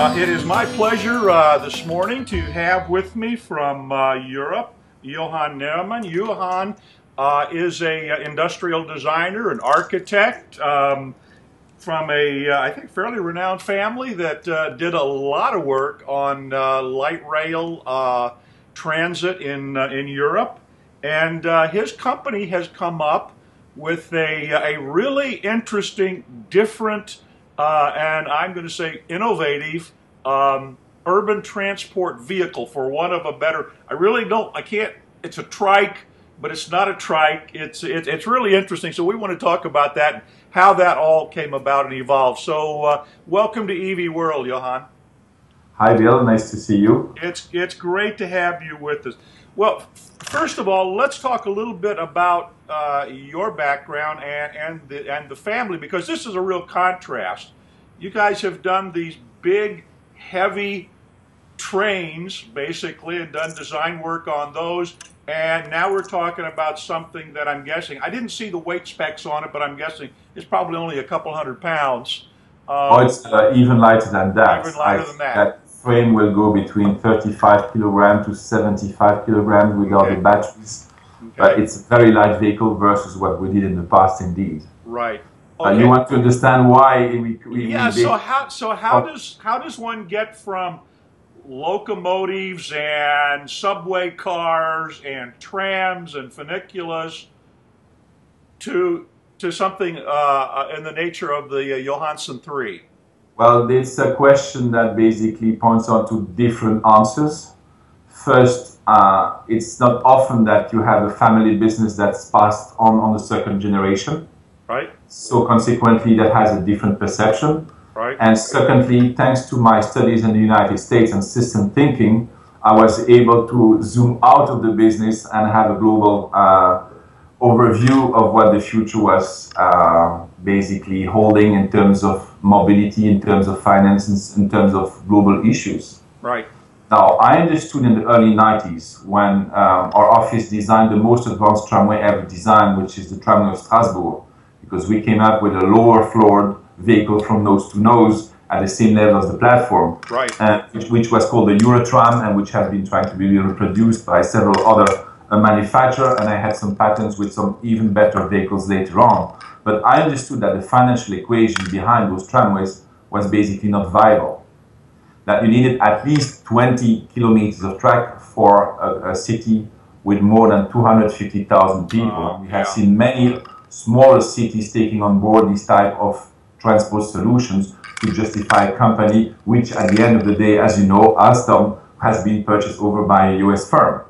Uh, it is my pleasure uh, this morning to have with me from uh, Europe Johan Neerman. Johan uh, is a uh, industrial designer, an architect um, from a, uh, I think, fairly renowned family that did a lot of work on light rail transit in in Europe, and his company has come up with a a really interesting, different uh, and I'm going to say innovative um, urban transport vehicle for one of a better. I really don't. I can't. It's a trike, but it's not a trike. It's it, it's really interesting. So we want to talk about that, how that all came about and evolved. So uh, welcome to EV World, Johan. Hi, Bill. Nice to see you. It's it's great to have you with us. Well, first of all, let's talk a little bit about uh, your background and and the and the family because this is a real contrast. You guys have done these big, heavy trains, basically, and done design work on those. And now we're talking about something that I'm guessing I didn't see the weight specs on it, but I'm guessing it's probably only a couple hundred pounds. Um, oh, it's uh, even lighter than that. Even lighter I, than that. that frame will go between 35 kilogram to 75 kilograms without okay. the batteries. Okay. But it's a very light vehicle versus what we did in the past, indeed. Right. Okay. Uh, you want to understand why we, we yeah. So how so how does how does one get from locomotives and subway cars and trams and funiculars to to something uh, uh in the nature of the uh, Johanson3? Well, it's a question that basically points out to different answers. First, uh, it's not often that you have a family business that's passed on on the second generation. Right. So consequently, that has a different perception. Right. And secondly, thanks to my studies in the United States and system thinking, I was able to zoom out of the business and have a global uh, overview of what the future was uh, basically holding in terms of mobility, in terms of finances, in terms of global issues. Right. Now, I understood in the early 90s when um, our office designed the most advanced tramway ever designed, which is the tramway of Strasbourg, because we came up with a lower floored vehicle from nose to nose at the same level as the platform, right. uh, which, which, was called the Eurotram and which has been trying to be reproduced by several other a manufacturer and I had some patents with some even better vehicles later on. But I understood that the financial equation behind those tramways was basically not viable. That you needed at least 20 kilometers of track for a, a city with more than 250,000 people. Uh, we have yeah. seen many smaller cities taking on board this type of transport solutions to justify a company which at the end of the day, as you know, Alstom has been purchased over by a US firm.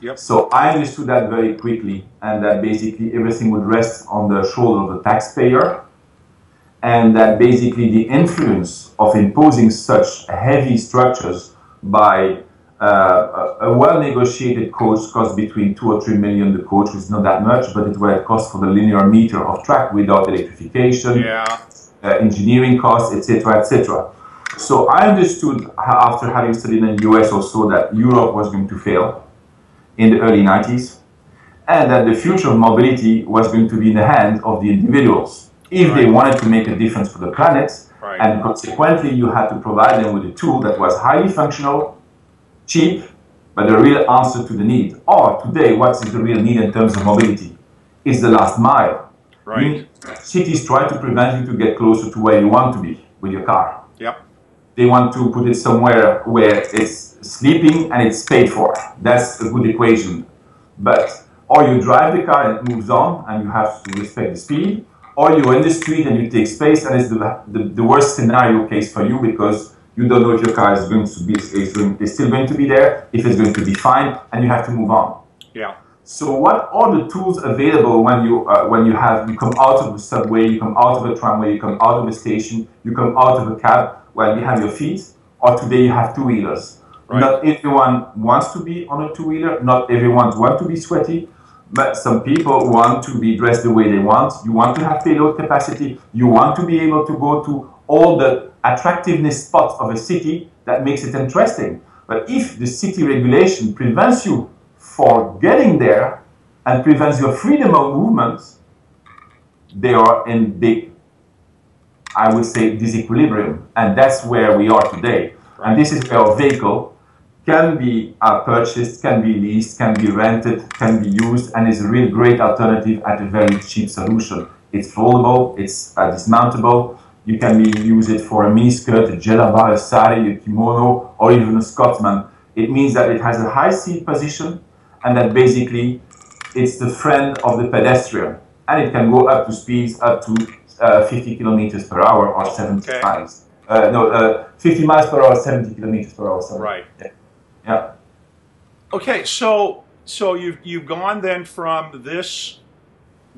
Yep. So I understood that very quickly, and that basically everything would rest on the shoulder of the taxpayer, and that basically the influence of imposing such heavy structures by uh, a, well-negotiated coach cost between two or three million the coach, which is not that much, but it will cost for the linear meter of track without electrification, yeah. uh, engineering costs, etc., etc. So I understood after having studied in the US also that Europe was going to fail in the early 90s, and that the future of mobility was going to be in the hands of the individuals if right. they wanted to make a difference for the planet. Right. And consequently, you had to provide them with a tool that was highly functional, cheap, but a real answer to the need. Or today, what is the real need in terms of mobility? It's the last mile. Right. Cities try to prevent you to get closer to where you want to be with your car. They want to put it somewhere where it's sleeping and it's paid for. That's a good equation. But or you drive the car and it moves on and you have to respect the speed, or you're in the street and you take space and it's the, the, the worst scenario case for you because you don't know if your car is going to be is, going, is still going to be there, if it's going to be fine, and you have to move on. Yeah. So what are the tools available when you uh, when you have you come out of the subway, you come out of a tramway, you come out of a station, you come out of a cab? Well, you have your feet, or today you have two wheelers. Right. Not everyone wants to be on a two-wheeler. Not everyone wants to be sweaty. But some people want to be dressed the way they want. You want to have payload capacity. You want to be able to go to all the attractiveness spots of a city that makes it interesting. But if the city regulation prevents you for getting there and prevents your freedom of movement, they are in big I would say, disequilibrium. And that's where we are today. And this is where a vehicle can be uh, purchased, can be leased, can be rented, can be used, and is a real great alternative at a very cheap solution. It's foldable, it's uh, dismountable, you can use it for a miniskirt, a djellaba, a sari, a kimono, or even a Scotsman. It means that it has a high seat position and that basically it's the friend of the pedestrian. And it can go up to speeds up to uh, 50 kilometers per hour or 70 okay. miles. Uh, no, uh, 50 miles per hour, 70 kilometers per hour. Sorry. Right. Yeah. yeah. Okay, so so you've you've gone then from this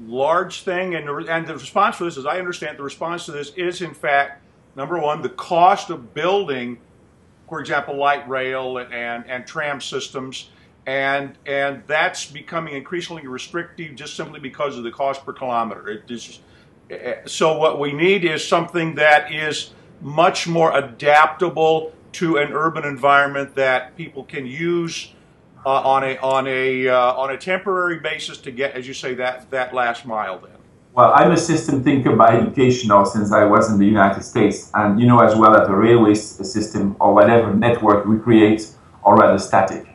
large thing, and the, and the response to this, as I understand, the response to this is in fact number one, the cost of building, for example, light rail and and tram systems, and and that's becoming increasingly restrictive just simply because of the cost per kilometer. It is, so what we need is something that is much more adaptable to an urban environment that people can use uh, on a on a uh, on a temporary basis to get, as you say, that that last mile. Then. Well, I'm a system thinker by education now since I was in the United States, and you know as well that the railway system or whatever network we create are rather static.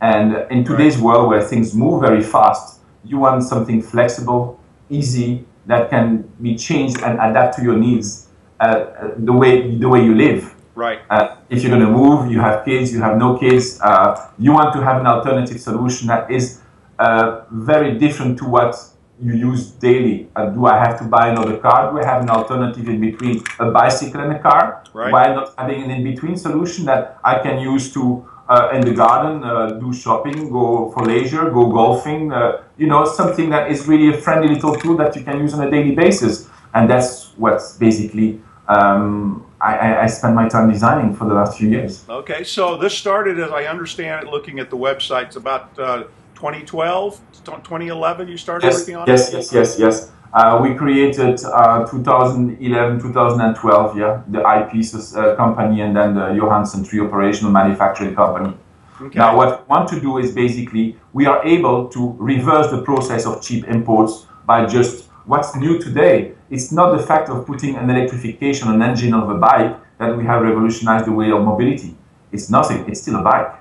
And in today's right. world where things move very fast, you want something flexible, easy, that can be changed and adapt to your needs, uh, uh the way the way you live. Right. Uh, if you're going to move, you have kids, you have no kids, uh, you want to have an alternative solution that is uh, very different to what you use daily. Uh, do I have to buy another car? Do I have an alternative in between a bicycle and a car? Right. Why not having an in-between solution that I can use to uh, in the garden, uh, do shopping, go for leisure, go golfing, uh, you know, something that is really a friendly little tool that you can use on a daily basis. And that's what's basically um, I, I spent my time designing for the last few years. Okay, so this started, as I understand it, looking at the websites about uh, 2012, 2011. You started yes, working on yes, it. Yes, yes, yes, yes. Uh, we created uh, 2011, 2012. Yeah, the eyePieces uh, company and then the Johanson3 Operational Manufacturing Company. Okay. Now, what we want to do is basically we are able to reverse the process of cheap imports by just what's new today it's not the fact of putting an electrification an engine of a bike that we have revolutionized the way of mobility. It's nothing. It's still a bike.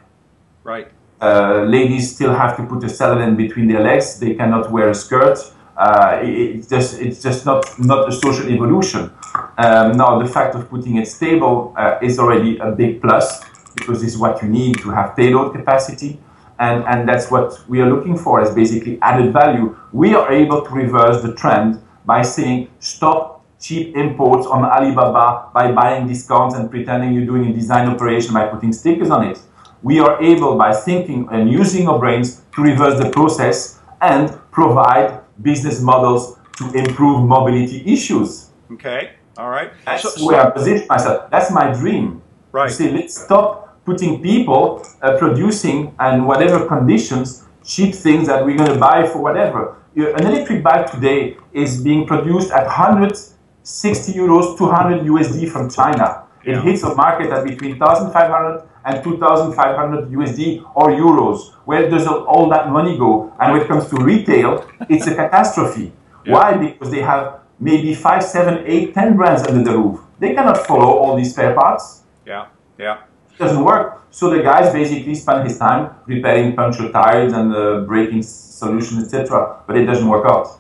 Right. Uh, ladies still have to put a saddle in between their legs. They cannot wear a skirt. Uh, it, it's just it's just not not a social evolution. Um, now the fact of putting it stable uh, is already a big plus because this is what you need to have payload capacity. And, and that's what we are looking for is basically added value. We are able to reverse the trend by saying stop cheap imports on Alibaba by buying discounts and pretending you're doing a design operation by putting stickers on it. We are able, by thinking and using our brains, to reverse the process and provide business models to improve mobility issues. Okay, all right. That's so, where so, I position myself. That's my dream. Right. See, let's stop putting people uh, producing and whatever conditions cheap things that we're going to buy for whatever an electric bike today is being produced at 160 euros, 200 USD from China. It yeah. hits a market at between 1,500 and 2,500 USD or euros. Where does all that money go? And when it comes to retail, it's a catastrophe. Yeah. Why? Because they have maybe five, seven, eight, ten brands under the roof. They cannot follow all these spare parts. Yeah, yeah. It doesn't work. So the guys basically spend his time repairing puncture tires and uh, breaking solution, etc. But it doesn't work out.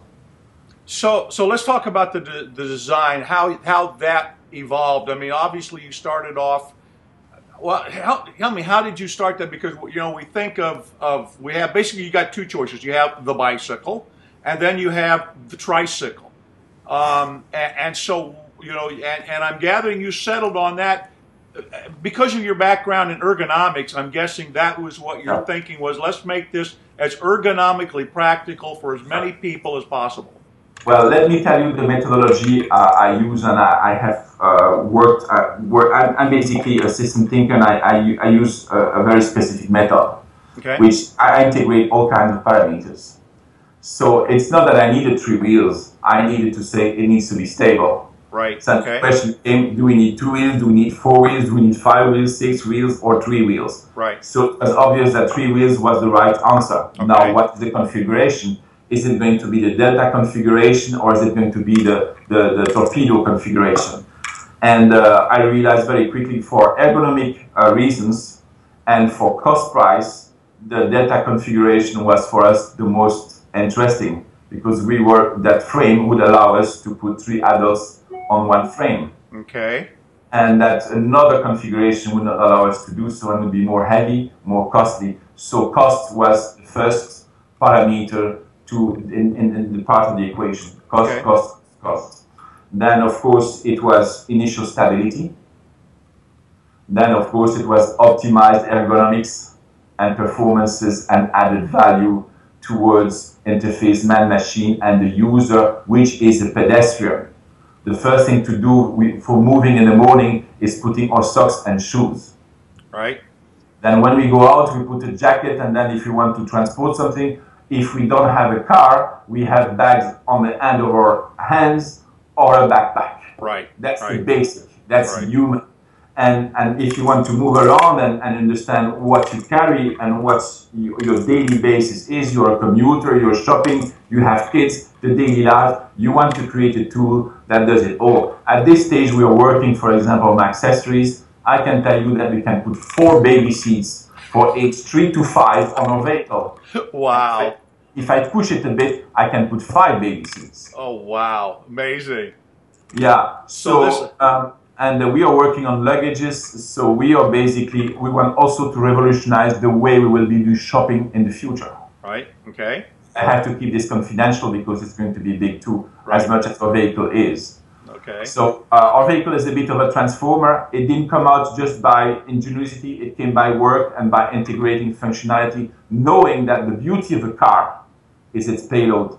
So, so let's talk about the, the design, how, how that evolved. I mean, obviously you started off, well, help, tell me, how did you start that? Because, you know, we think of, of, we have, basically you got two choices. You have the bicycle, and then you have the tricycle. Um, and, and, so, you know, and, and I'm gathering you settled on that because of your background in ergonomics, I'm guessing that was what your thinking was. Let's make this as ergonomically practical for as many people as possible. Well, let me tell you the methodology uh, I use, and I, I have uh, worked. Uh, work, I'm, I'm, basically a system thinker, and I, I, I use a, a, very specific method, okay. which I integrate all kinds of parameters. So it's not that I needed three wheels. I needed to say it needs to be stable. Right. So okay. the question came, do we need two wheels, do we need four wheels, do we need five wheels, six wheels, or three wheels? Right. So it was obvious that three wheels was the right answer. Okay. Now, what is the configuration? Is it going to be the Delta configuration or is it going to be the, the, the torpedo configuration? And uh, I realized very quickly for ergonomic uh, reasons and for cost price, the Delta configuration was for us the most interesting because we were, that frame would allow us to put three adults on one frame. Okay. And that another configuration would not allow us to do so and would be more heavy, more costly. So cost was the first parameter to in, in, in the part of the equation. Cost, Okay. cost, cost. Then of course it was initial stability. Then of course it was optimized ergonomics and performances and added value towards interface man-machine and the user, which is a pedestrian. The first thing to do for moving in the morning is putting our socks and shoes. Right. Then when we go out, we put a jacket, and then if you want to transport something, if we don't have a car, we have bags on the end of our hands or a backpack. Right. That's the basic. That's Right. human. And and if you want to move around and, and understand what you carry and what you, your daily basis is, you're a commuter, you're shopping, you have kids, the daily life, you want to create a tool that does it all. At this stage, we are working, for example, on accessories. I can tell you that we can put four baby seats for age three to five on our vehicle. Wow. If I push it a bit, I can put five baby seats. Oh wow. Amazing. Yeah. So So, um, and uh, we are working on luggages. So we are basically we want also to revolutionize the way we will be do shopping in the future. Right. Okay. I have to keep this confidential because it's going to be big too, Right. as much as our vehicle is. Okay. So uh, our vehicle is a bit of a transformer. It didn't come out just by ingenuity. It came by work and by integrating functionality, knowing that the beauty of a car is its payload.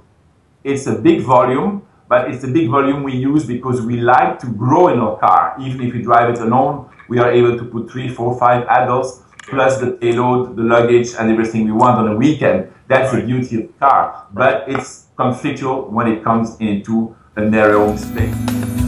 It's a big volume, but it's a big volume we use because we like to grow in our car. Even if we drive it alone, we are able to put three, four, five adults plus the payload, the luggage, and everything we want on a weekend. That's the beauty of the car. But it's conflictual when it comes into a narrow space.